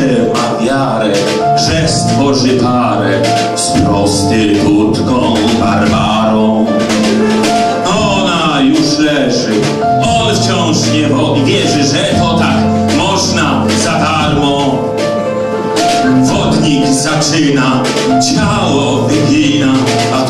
Przepadł jarę, że stworzy parę z prostytutką Barbarą. Ona już leży, on wciąż nie wodzi, wierzy, że to tak można za darmo. Wodnik zaczyna, ciało wygina, a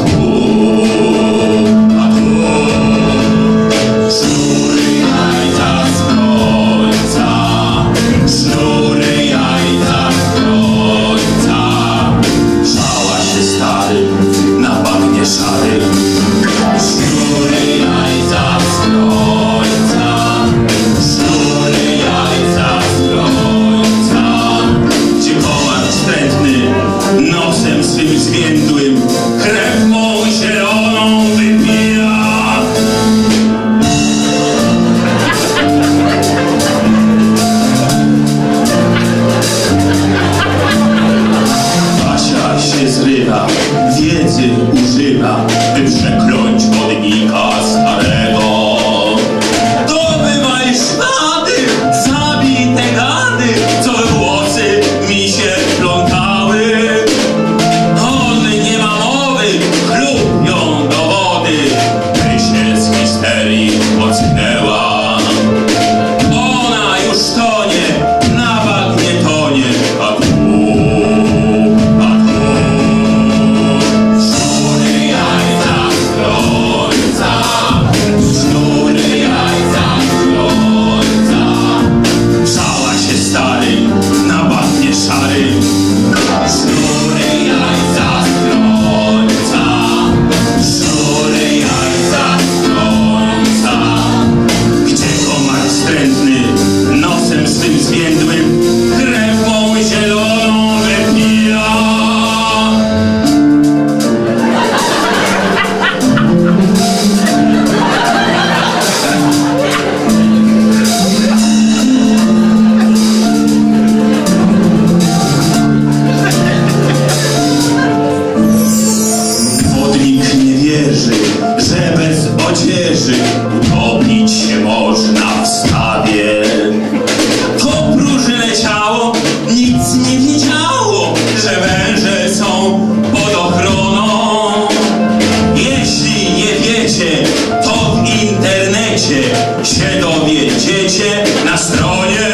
się na stronie.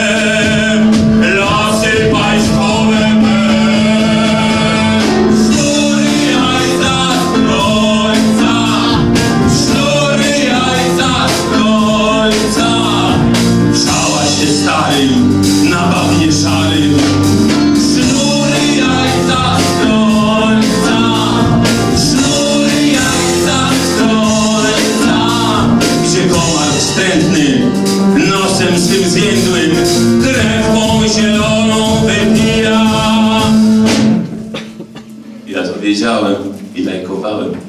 Lasy Państwowe Sznury jajca z końca. Sznury jajca z końca. Czała się starym, na babie zieloną wędlina. Ja to wiedziałem i.